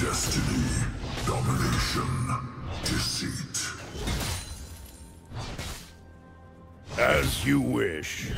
Destiny, domination, deceit. As you wish.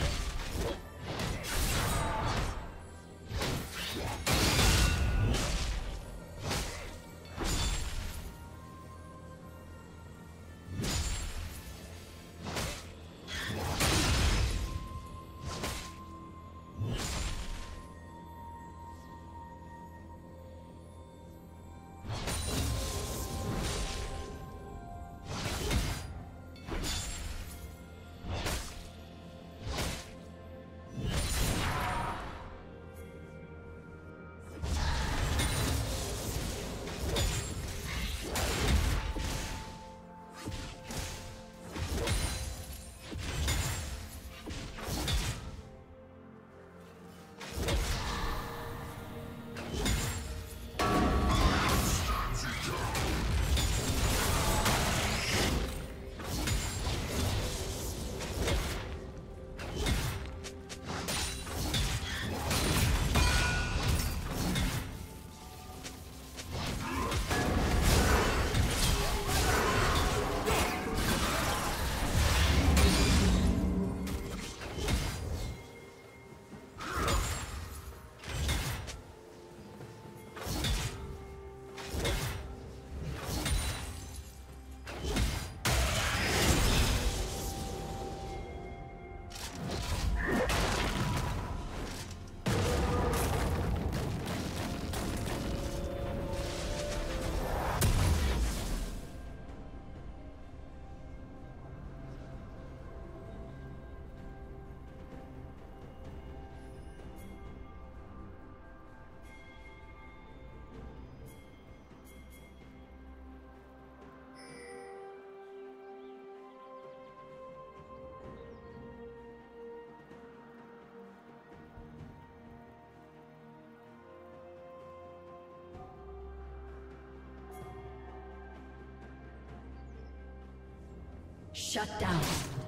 Shut down.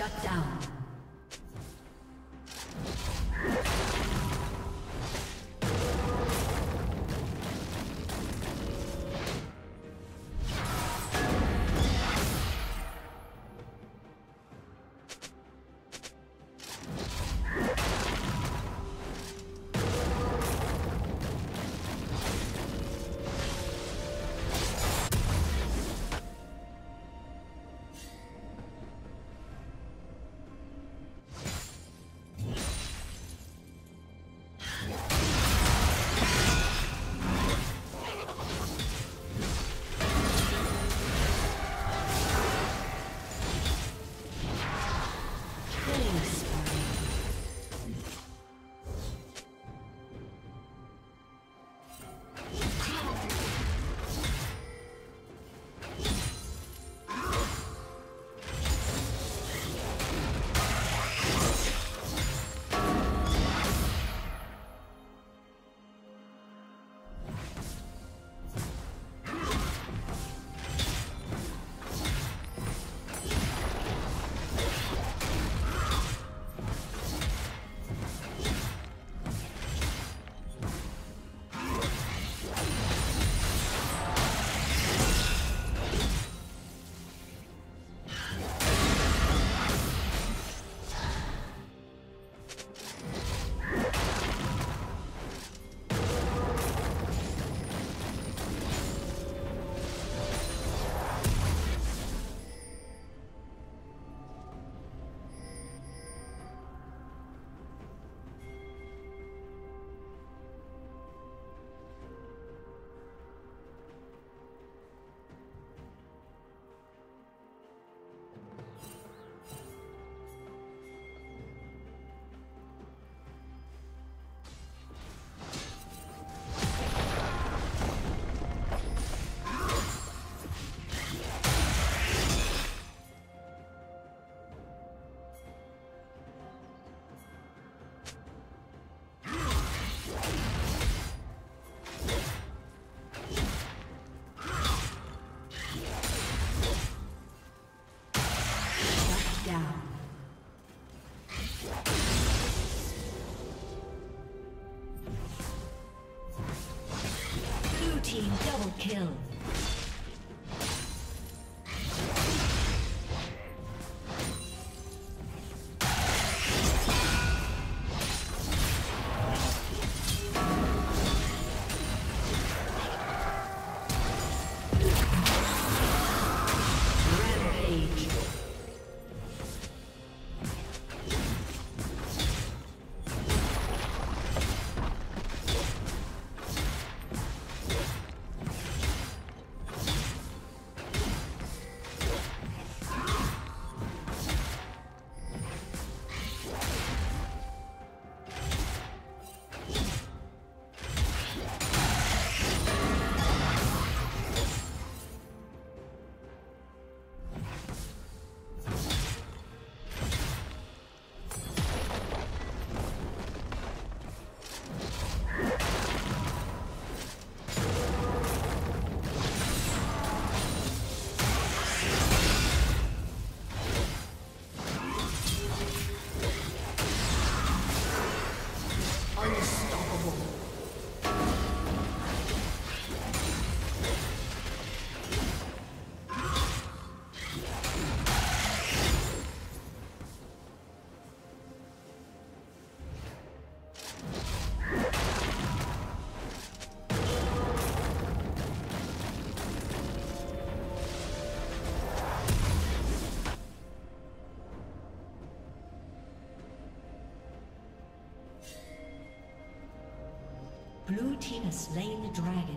Shut down. Team double kill. Blue team has slain the dragon.